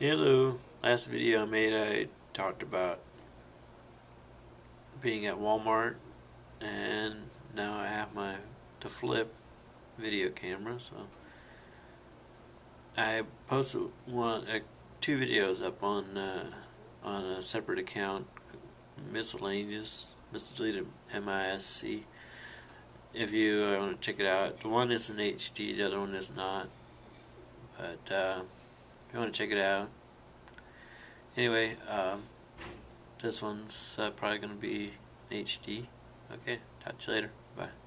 Hello. Last video I made, I talked about being at Walmart, and now I have my to flip video camera. So I posted one, uh, two videos up on uh, on a separate account, miscellaneous, misdeleted MISC. If you uh, want to check it out, the one is in HD, the other one is not. But uh, if you want to check it out. Anyway, um, this one's uh, probably going to be HD. Okay, talk to you later. Bye.